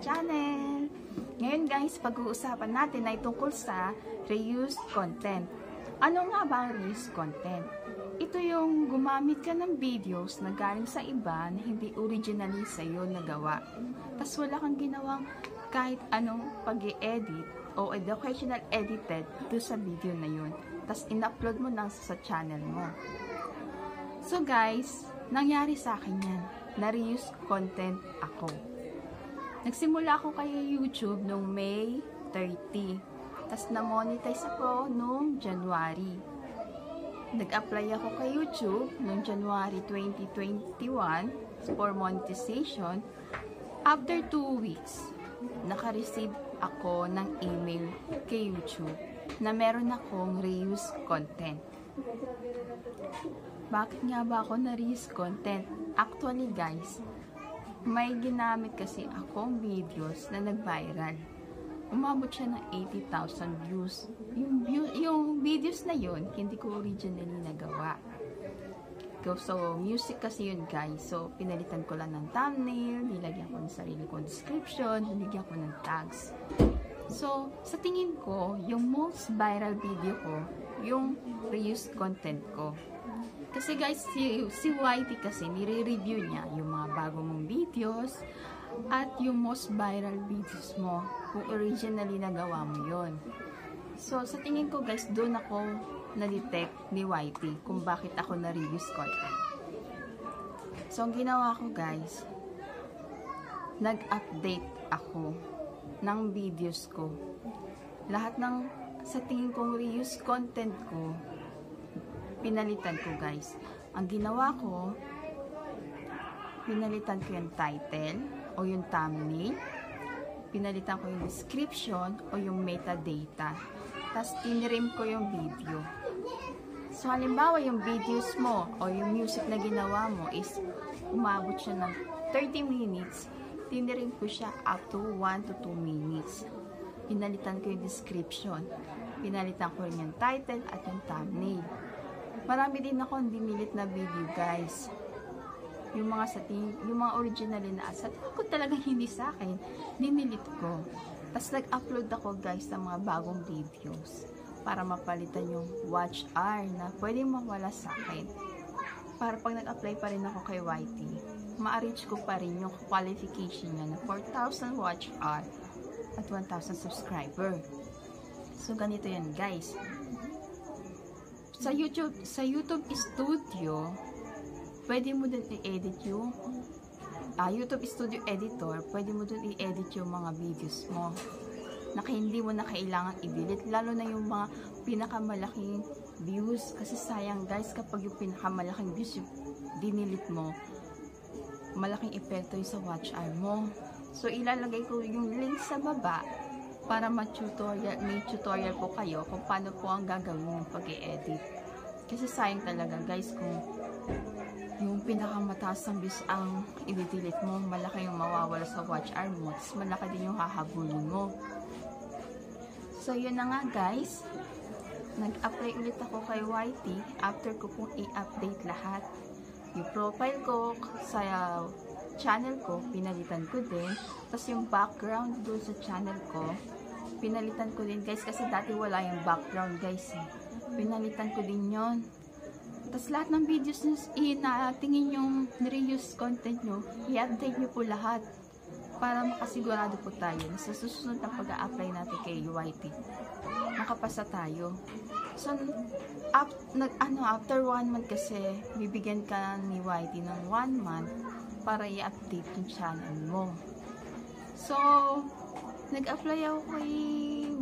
channel. Ngayon guys, pag-uusapan natin ay tungkol sa reused content. Ano nga ba ang reused content? Ito yung gumamit ka ng videos na galing sa iba na hindi originally sa iyo nagawa. Tapos wala kang ginawang kahit anong pag edit o educational edited do sa video na yun. Tapos in-upload mo lang sa channel mo. So guys, nangyari sa akin yan. Na-reuse content ako. Nagsimula ako kay YouTube noong May 30. Tapos na-monetize ako noong January. Nag-apply ako kay YouTube noong January 2021 for monetization. After 2 weeks, naka-receive ako ng email kay YouTube na meron akong reuse content. Bakit nga ba ako na-reuse content? Actually guys, may ginamit kasi akong videos na nag-viral. Umabot siya ng 80,000 views. Yung, yung videos na yun, hindi ko originally nagawa. So, music kasi yun guys. So, pinalitan ko lang ng thumbnail, nilagyan ko ng sarili kong description, nilagyan ko ng tags. So, sa tingin ko, yung most viral video ko, yung reused content ko. Kasi guys, si, si YT kasi, nire-review niya yung bago mong videos at yung most viral videos mo kung originally nagawa mo yon. So, sa tingin ko guys, doon ako na-detect ni YT kung bakit ako na-reuse content. So, ang ginawa ko guys, nag-update ako ng videos ko. Lahat ng sa tingin kong reuse content ko, pinalitan ko guys. Ang ginawa ko, pinalitan ko yung title o yung thumbnail, pinalitan ko yung description o yung metadata. Tapos tinirim ko yung video. So halimbawa yung videos mo o yung music na ginawa mo is umabot siya ng 30 minutes, tinirim ko siya up to 1 to 2 minutes. Pinalitan ko yung description. Pinalitan ko rin yung title at yung thumbnail. Marami din ako dinilit na video, guys. Yung mga sa yung mga original na asat, ako talaga hindi sa akin, dinilit ko. Tapos nag-upload ako, guys, ng mga bagong videos para mapalitan yung watch hour na pwedeng mawala sa akin. Para pag nag-apply pa rin ako kay YT, ma-reach ko pa rin yung qualification niya na 4,000 watch hour at 1,000 subscriber. So, ganito yan, guys sa YouTube, sa YouTube Studio, pwede mo din i-edit yung uh, YouTube Studio Editor, pwede mo din i-edit yung mga videos mo na hindi mo na kailangan i-delete. Lalo na yung mga pinakamalaking views. Kasi sayang guys kapag yung pinakamalaking views yung dinilit mo malaking epekto yung sa watch hour mo. So ilalagay ko yung link sa baba para ma-tutorial, may tutorial po kayo kung paano po ang gagawin ng pag-e-edit. Kasi sayang talaga guys kung yung pinakamataas ng bis ang i-delete mo, malaki yung mawawala sa watch hour mo, tapos malaki din yung hahabulin mo. So, yun na nga guys. Nag-apply ulit ako kay YT after ko pong i-update lahat. Yung profile ko sa channel ko, pinalitan ko din. Tapos yung background doon sa channel ko, pinalitan ko din guys kasi dati wala yung background guys eh. pinalitan ko din yon tapos lahat ng videos na tingin yung reuse content nyo i-update nyo po lahat para makasigurado po tayo sa susunod na pag-a-apply natin kay UIT makapasa tayo so up, nag, ano, after one month kasi bibigyan ka ni YT ng one month para i-update yung channel mo so Nag-apply ako kay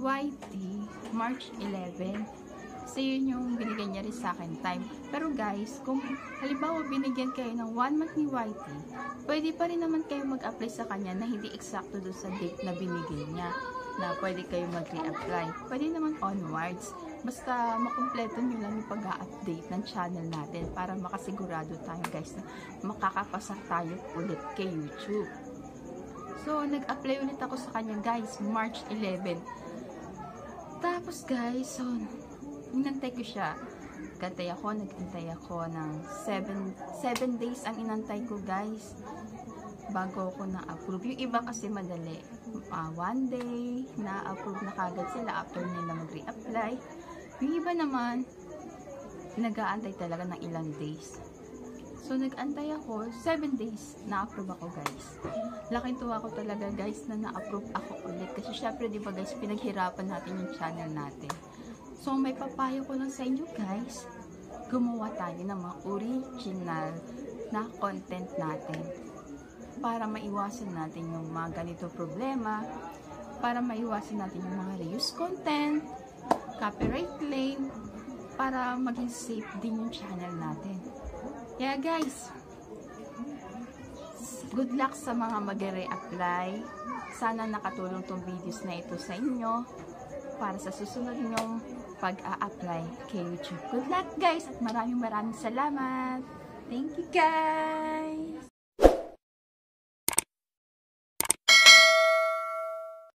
YT March 11. Kasi yun yung binigyan niya rin sa akin time. Pero guys, kung halimbawa binigyan kayo ng 1 month ni YT, pwede pa rin naman kayo mag-apply sa kanya na hindi eksakto doon sa date na binigay niya na pwede kayo mag-re-apply. Pwede naman onwards. Basta makumpleto nyo lang yung pag-update ng channel natin para makasigurado tayo guys na makakapasa tayo ulit kay YouTube. So, nag-apply ulit ako sa kanya, guys, March 11. Tapos, guys, so, inantay ko siya. Gantay ako, nagantay ako ng 7 7 days ang inantay ko, guys. bago ako na-approve. Yung iba kasi madali. Ah, one day, na-approve na kagad sila after nila mag-reapply. Yung iba naman, nag-aantay talaga ng ilang days. So, nag-antay ako, 7 days, na-approve ako guys. Laking tuwa ko talaga guys na na-approve ako ulit. Kasi syempre, di ba guys, pinaghirapan natin yung channel natin. So, may papayo ko lang sa inyo guys. Gumawa tayo ng mga original na content natin. Para maiwasan natin yung mga ganito problema. Para maiwasan natin yung mga reuse content, copyright claim, para maging safe din yung channel natin. Yeah guys, good luck sa mga mag-re-apply. Sana nakatulong tong videos na ito sa inyo para sa susunod nyong pag-a-apply kay YouTube. Good luck guys at maraming maraming salamat. Thank you guys!